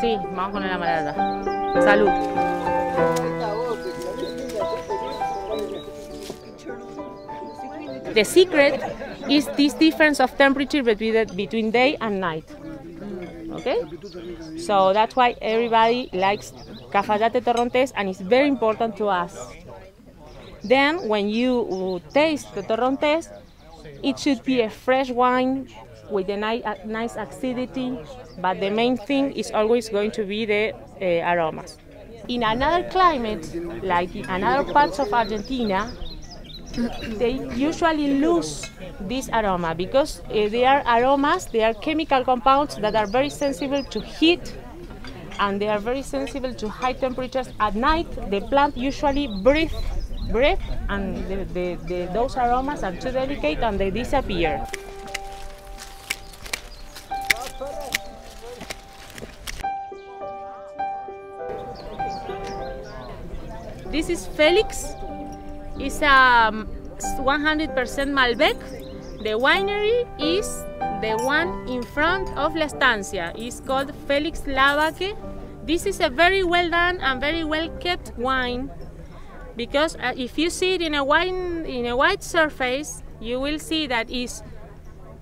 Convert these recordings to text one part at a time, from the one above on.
Sí, vamos con amaralla. Salud. The secret is this difference of temperature between, between day and night. Okay? So that's why everybody likes Cafayate Torrontés and it's very important to us. Then when you taste the Torrontés, it should be a fresh wine with a nice, nice acidity, but the main thing is always going to be the uh, aromas. In another climate, like in another parts of Argentina, they usually lose this aroma because uh, they are aromas, they are chemical compounds that are very sensible to heat and they are very sensible to high temperatures. At night, the plant usually breathes breath and the, the, the, those aromas are too delicate and they disappear. This is Felix. It's a 100% Malbec. The winery is the one in front of La Estancia. It's called Felix Lavaque. This is a very well done and very well kept wine because uh, if you see it in a wine in a white surface, you will see that is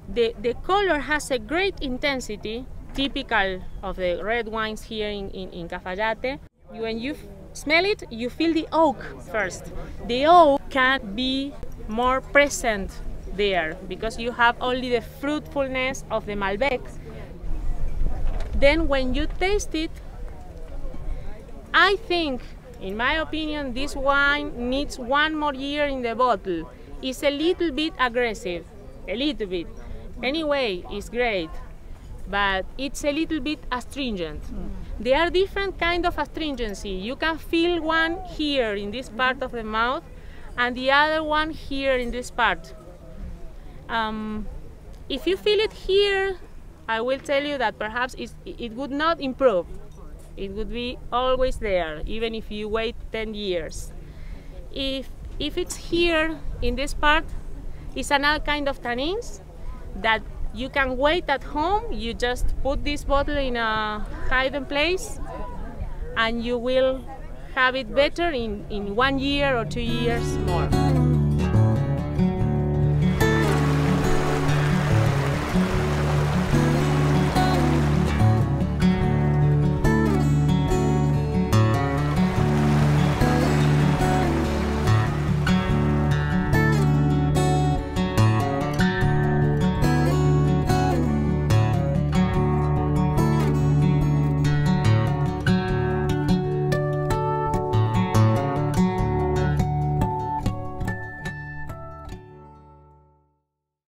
the the color has a great intensity, typical of the red wines here in, in, in Cafayate. When you smell it, you feel the oak first. The oak can be more present there because you have only the fruitfulness of the Malbec. Then when you taste it, I think, in my opinion, this wine needs one more year in the bottle. It's a little bit aggressive, a little bit. Anyway, it's great, but it's a little bit astringent. Mm. There are different kind of astringency. You can feel one here in this part of the mouth and the other one here in this part. Um, if you feel it here, I will tell you that perhaps it would not improve. It would be always there, even if you wait 10 years. If, if it's here in this part, it's another kind of tannins that you can wait at home. You just put this bottle in a hidden place and you will have it better in, in one year or two years more.